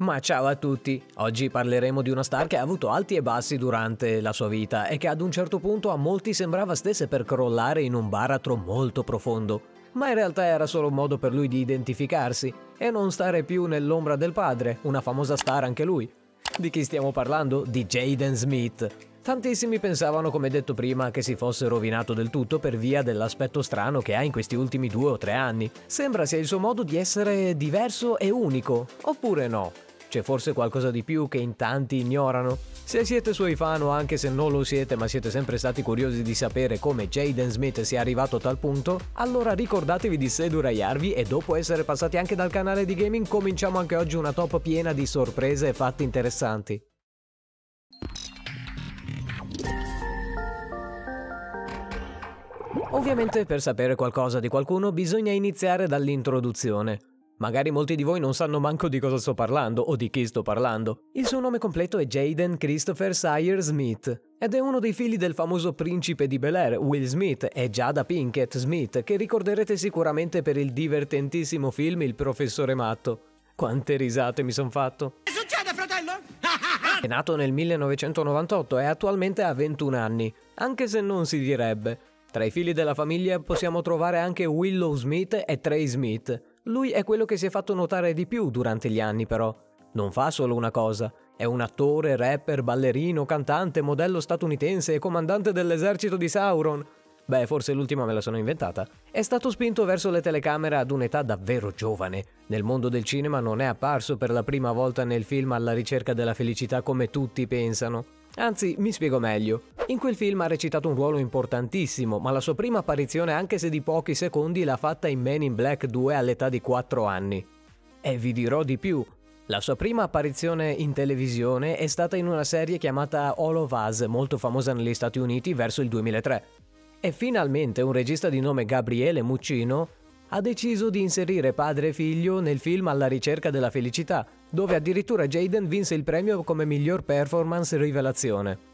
Ma ciao a tutti! Oggi parleremo di una star che ha avuto alti e bassi durante la sua vita e che ad un certo punto a molti sembrava stesse per crollare in un baratro molto profondo. Ma in realtà era solo un modo per lui di identificarsi e non stare più nell'ombra del padre, una famosa star anche lui. Di chi stiamo parlando? Di Jaden Smith. Tantissimi pensavano, come detto prima, che si fosse rovinato del tutto per via dell'aspetto strano che ha in questi ultimi due o tre anni. Sembra sia il suo modo di essere diverso e unico, oppure no? C'è forse qualcosa di più che in tanti ignorano? Se siete suoi fan o anche se non lo siete ma siete sempre stati curiosi di sapere come Jaden Smith sia arrivato a tal punto, allora ricordatevi di seduraiarvi e dopo essere passati anche dal canale di gaming cominciamo anche oggi una top piena di sorprese e fatti interessanti. Ovviamente per sapere qualcosa di qualcuno bisogna iniziare dall'introduzione. Magari molti di voi non sanno manco di cosa sto parlando o di chi sto parlando. Il suo nome completo è Jaden Christopher Sire Smith ed è uno dei figli del famoso principe di Bel Air, Will Smith, e Jada Pinkett Smith, che ricorderete sicuramente per il divertentissimo film Il professore matto. Quante risate mi son fatto. Che succede, fratello? È nato nel 1998 e attualmente ha 21 anni, anche se non si direbbe. Tra i figli della famiglia possiamo trovare anche Willow Smith e Trey Smith, lui è quello che si è fatto notare di più durante gli anni però. Non fa solo una cosa, è un attore, rapper, ballerino, cantante, modello statunitense e comandante dell'esercito di Sauron. Beh, forse l'ultima me la sono inventata. È stato spinto verso le telecamere ad un'età davvero giovane. Nel mondo del cinema non è apparso per la prima volta nel film alla ricerca della felicità come tutti pensano. Anzi, mi spiego meglio. In quel film ha recitato un ruolo importantissimo, ma la sua prima apparizione, anche se di pochi secondi, l'ha fatta in Men in Black 2 all'età di 4 anni. E vi dirò di più. La sua prima apparizione in televisione è stata in una serie chiamata All of Us, molto famosa negli Stati Uniti verso il 2003. E finalmente un regista di nome Gabriele Muccino ha deciso di inserire padre e figlio nel film Alla ricerca della felicità, dove addirittura Jaden vinse il premio come miglior performance rivelazione.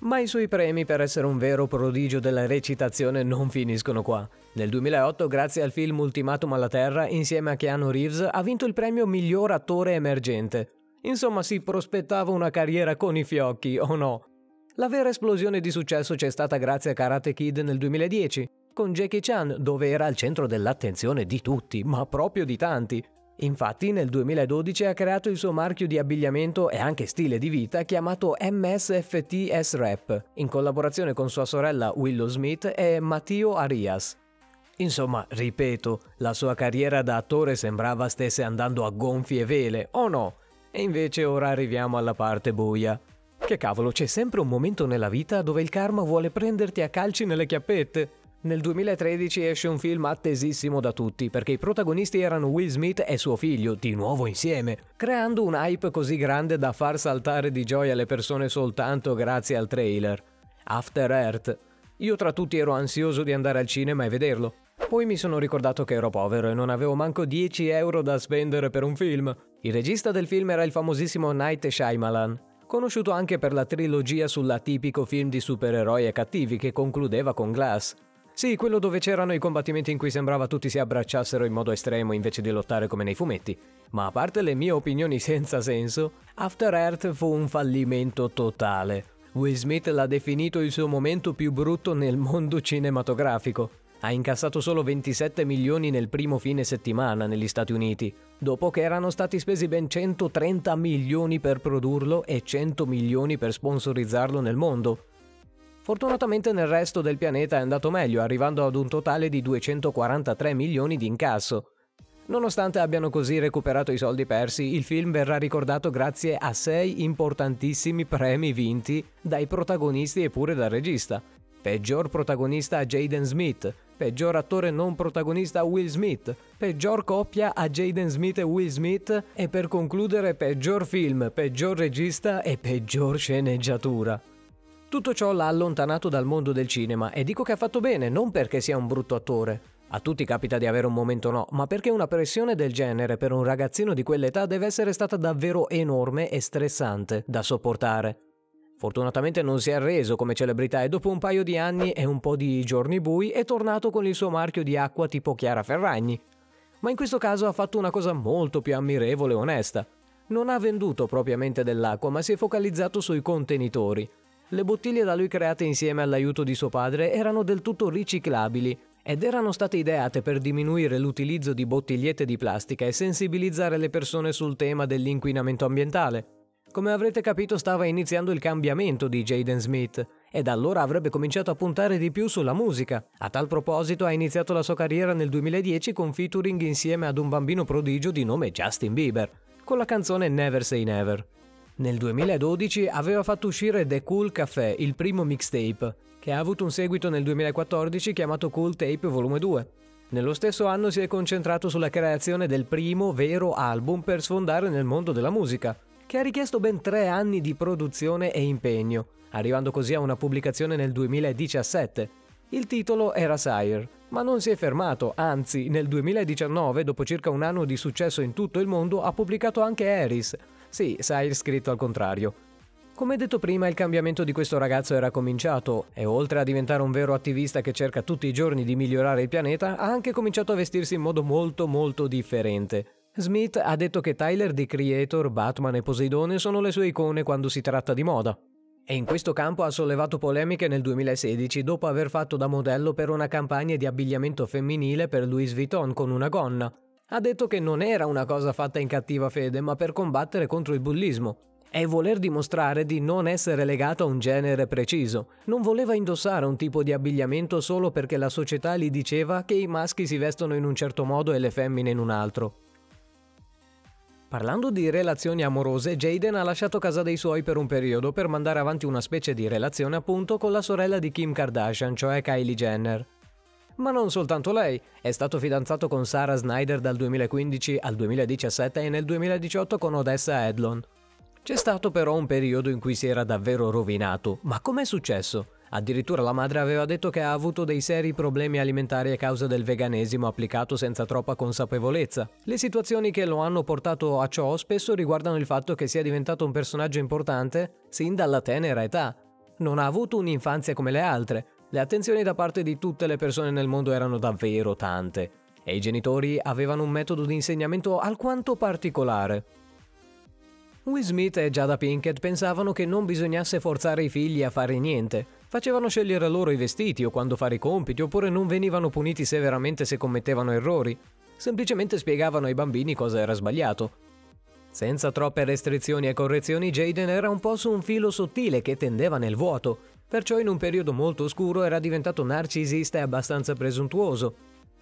Ma i suoi premi per essere un vero prodigio della recitazione non finiscono qua. Nel 2008, grazie al film Ultimatum alla Terra, insieme a Keanu Reeves, ha vinto il premio miglior attore emergente. Insomma, si prospettava una carriera con i fiocchi, o no? La vera esplosione di successo c'è stata grazie a Karate Kid nel 2010, con Jackie Chan, dove era al centro dell'attenzione di tutti, ma proprio di tanti. Infatti nel 2012 ha creato il suo marchio di abbigliamento e anche stile di vita chiamato MSFT S-Rap, in collaborazione con sua sorella Willow Smith e Matteo Arias. Insomma, ripeto, la sua carriera da attore sembrava stesse andando a gonfie vele, o no? E invece ora arriviamo alla parte buia. Che cavolo, c'è sempre un momento nella vita dove il karma vuole prenderti a calci nelle chiappette. Nel 2013 esce un film attesissimo da tutti perché i protagonisti erano Will Smith e suo figlio, di nuovo insieme, creando un hype così grande da far saltare di gioia le persone soltanto grazie al trailer. After Earth. Io tra tutti ero ansioso di andare al cinema e vederlo. Poi mi sono ricordato che ero povero e non avevo manco 10 euro da spendere per un film. Il regista del film era il famosissimo Night Shyamalan, conosciuto anche per la trilogia sull'atipico film di supereroi e cattivi che concludeva con Glass. Sì, quello dove c'erano i combattimenti in cui sembrava tutti si abbracciassero in modo estremo invece di lottare come nei fumetti. Ma a parte le mie opinioni senza senso, After Earth fu un fallimento totale. Will Smith l'ha definito il suo momento più brutto nel mondo cinematografico. Ha incassato solo 27 milioni nel primo fine settimana negli Stati Uniti, dopo che erano stati spesi ben 130 milioni per produrlo e 100 milioni per sponsorizzarlo nel mondo. Fortunatamente nel resto del pianeta è andato meglio, arrivando ad un totale di 243 milioni di incasso. Nonostante abbiano così recuperato i soldi persi, il film verrà ricordato grazie a sei importantissimi premi vinti dai protagonisti e pure dal regista. Peggior protagonista a Jaden Smith, peggior attore non protagonista a Will Smith, peggior coppia a Jaden Smith e Will Smith e per concludere peggior film, peggior regista e peggior sceneggiatura. Tutto ciò l'ha allontanato dal mondo del cinema e dico che ha fatto bene, non perché sia un brutto attore. A tutti capita di avere un momento no, ma perché una pressione del genere per un ragazzino di quell'età deve essere stata davvero enorme e stressante da sopportare. Fortunatamente non si è arreso come celebrità e dopo un paio di anni e un po' di giorni bui è tornato con il suo marchio di acqua tipo Chiara Ferragni. Ma in questo caso ha fatto una cosa molto più ammirevole e onesta Non ha venduto propriamente dell'acqua, ma si è focalizzato sui contenitori. Le bottiglie da lui create insieme all'aiuto di suo padre erano del tutto riciclabili ed erano state ideate per diminuire l'utilizzo di bottigliette di plastica e sensibilizzare le persone sul tema dell'inquinamento ambientale. Come avrete capito stava iniziando il cambiamento di Jaden Smith e da allora avrebbe cominciato a puntare di più sulla musica. A tal proposito ha iniziato la sua carriera nel 2010 con featuring insieme ad un bambino prodigio di nome Justin Bieber, con la canzone Never Say Never. Nel 2012 aveva fatto uscire The Cool Café, il primo mixtape, che ha avuto un seguito nel 2014 chiamato Cool Tape Volume 2. Nello stesso anno si è concentrato sulla creazione del primo vero album per sfondare nel mondo della musica, che ha richiesto ben tre anni di produzione e impegno, arrivando così a una pubblicazione nel 2017. Il titolo era Sire, ma non si è fermato, anzi nel 2019, dopo circa un anno di successo in tutto il mondo, ha pubblicato anche Harris. Sì, Sire scritto al contrario. Come detto prima, il cambiamento di questo ragazzo era cominciato e oltre a diventare un vero attivista che cerca tutti i giorni di migliorare il pianeta, ha anche cominciato a vestirsi in modo molto molto differente. Smith ha detto che Tyler di Creator, Batman e Poseidone sono le sue icone quando si tratta di moda. E in questo campo ha sollevato polemiche nel 2016 dopo aver fatto da modello per una campagna di abbigliamento femminile per Louis Vuitton con una gonna. Ha detto che non era una cosa fatta in cattiva fede, ma per combattere contro il bullismo. E voler dimostrare di non essere legato a un genere preciso. Non voleva indossare un tipo di abbigliamento solo perché la società gli diceva che i maschi si vestono in un certo modo e le femmine in un altro. Parlando di relazioni amorose, Jaden ha lasciato casa dei suoi per un periodo per mandare avanti una specie di relazione appunto con la sorella di Kim Kardashian, cioè Kylie Jenner. Ma non soltanto lei, è stato fidanzato con Sarah Snyder dal 2015 al 2017 e nel 2018 con Odessa Edlon. C'è stato però un periodo in cui si era davvero rovinato, ma com'è successo? Addirittura la madre aveva detto che ha avuto dei seri problemi alimentari a causa del veganesimo applicato senza troppa consapevolezza. Le situazioni che lo hanno portato a ciò spesso riguardano il fatto che sia diventato un personaggio importante sin dalla tenera età. Non ha avuto un'infanzia come le altre. Le attenzioni da parte di tutte le persone nel mondo erano davvero tante. E i genitori avevano un metodo di insegnamento alquanto particolare. Will Smith e Jada Pinkett pensavano che non bisognasse forzare i figli a fare niente. Facevano scegliere loro i vestiti o quando fare i compiti, oppure non venivano puniti severamente se commettevano errori. Semplicemente spiegavano ai bambini cosa era sbagliato. Senza troppe restrizioni e correzioni, Jaden era un po' su un filo sottile che tendeva nel vuoto, perciò in un periodo molto oscuro era diventato narcisista e abbastanza presuntuoso,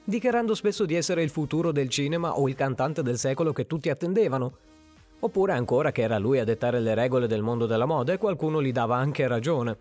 dichiarando spesso di essere il futuro del cinema o il cantante del secolo che tutti attendevano, Oppure ancora che era lui a dettare le regole del mondo della moda e qualcuno gli dava anche ragione.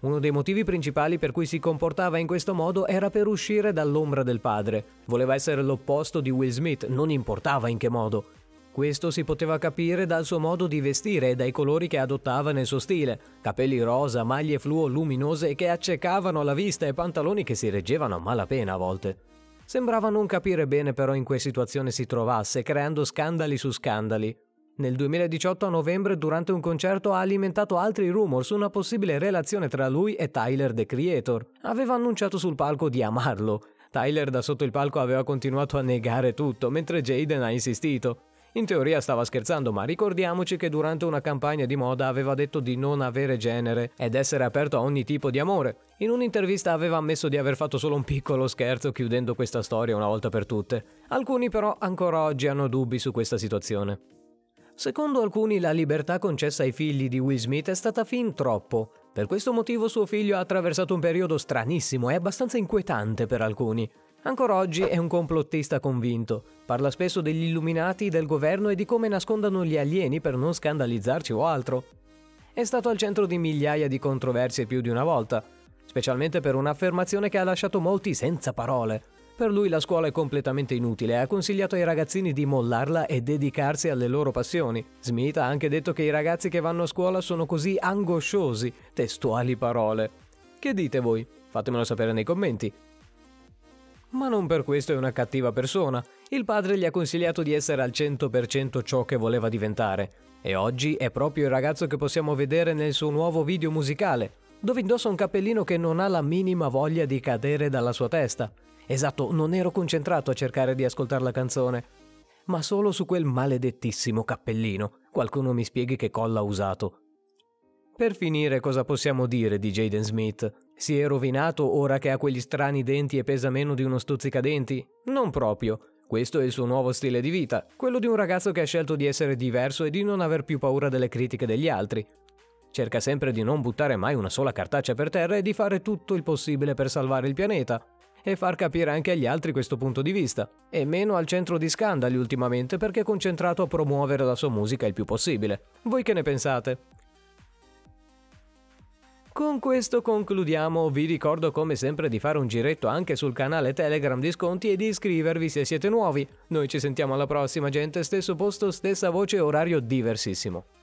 Uno dei motivi principali per cui si comportava in questo modo era per uscire dall'ombra del padre. Voleva essere l'opposto di Will Smith, non importava in che modo. Questo si poteva capire dal suo modo di vestire e dai colori che adottava nel suo stile. Capelli rosa, maglie fluo luminose che accecavano la vista e pantaloni che si reggevano a malapena a volte. Sembrava non capire bene però in che situazione si trovasse, creando scandali su scandali. Nel 2018 a novembre, durante un concerto, ha alimentato altri rumor su una possibile relazione tra lui e Tyler the Creator. Aveva annunciato sul palco di amarlo. Tyler da sotto il palco aveva continuato a negare tutto, mentre Jaden ha insistito. In teoria stava scherzando, ma ricordiamoci che durante una campagna di moda aveva detto di non avere genere ed essere aperto a ogni tipo di amore. In un'intervista aveva ammesso di aver fatto solo un piccolo scherzo chiudendo questa storia una volta per tutte. Alcuni però ancora oggi hanno dubbi su questa situazione. Secondo alcuni la libertà concessa ai figli di Will Smith è stata fin troppo. Per questo motivo suo figlio ha attraversato un periodo stranissimo e abbastanza inquietante per alcuni. Ancora oggi è un complottista convinto. Parla spesso degli illuminati, del governo e di come nascondano gli alieni per non scandalizzarci o altro. È stato al centro di migliaia di controversie più di una volta, specialmente per un'affermazione che ha lasciato molti senza parole. Per lui la scuola è completamente inutile e ha consigliato ai ragazzini di mollarla e dedicarsi alle loro passioni. Smith ha anche detto che i ragazzi che vanno a scuola sono così angosciosi, testuali parole. Che dite voi? Fatemelo sapere nei commenti. Ma non per questo è una cattiva persona. Il padre gli ha consigliato di essere al 100% ciò che voleva diventare. E oggi è proprio il ragazzo che possiamo vedere nel suo nuovo video musicale, dove indossa un cappellino che non ha la minima voglia di cadere dalla sua testa. Esatto, non ero concentrato a cercare di ascoltare la canzone. ma solo su quel maledettissimo cappellino. Qualcuno mi spieghi che colla ha usato. Per finire, cosa possiamo dire di Jaden Smith? Si è rovinato ora che ha quegli strani denti e pesa meno di uno stuzzicadenti? Non proprio. Questo è il suo nuovo stile di vita, quello di un ragazzo che ha scelto di essere diverso e di non aver più paura delle critiche degli altri. Cerca sempre di non buttare mai una sola cartaccia per terra e di fare tutto il possibile per salvare il pianeta e far capire anche agli altri questo punto di vista. E meno al centro di scandali ultimamente perché è concentrato a promuovere la sua musica il più possibile. Voi che ne pensate? Con questo concludiamo, vi ricordo come sempre di fare un giretto anche sul canale Telegram di Sconti e di iscrivervi se siete nuovi. Noi ci sentiamo alla prossima gente, stesso posto, stessa voce, orario diversissimo.